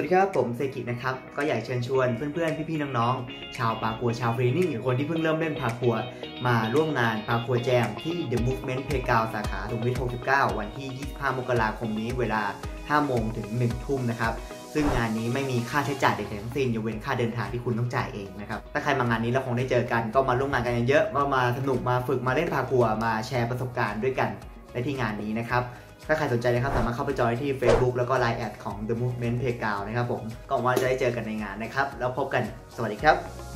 วัสดีครับผมเซกินะครับ ก็อยากเชิญชวนเพื่อนๆ พี่ๆ น้องๆ ชาวปากัวชาวฟรีนิ่งหรือคนที่เพิ่งเริ่มเล่นปากัว มาร่วมงานปากัวแจมที่ The Movement Playground สาขาสุขุมวิท69 วันที่ 25 มกราคมนี้เวลา 5 โมงถึง 1 ทุ่มนะครับ ซึ่งงานนี้ไม่มีค่าใช้จ่ายใดๆทั้งสิ้นยกเว้นค่าเดินทางที่คุณต้องจ่ายเองนะครับ ถ้าใครมางานนี้เราคงได้เจอกันก็มาร่วมงานกันเยอะๆมามาสนุกมาฝึกมาเล่นพากัวมาแชร์ประสบการณ์ด้วยกันในที่งานนี้นะครับ ถ้าใครสนใจนะครับสามารถเข้าไปจอยที่ Facebook แล้วก็ Line แอดของ The Movement Playground นะครับผมก็หวังว่าจะได้เจอกันในงานนะครับ แล้วพบกันสวัสดีครับ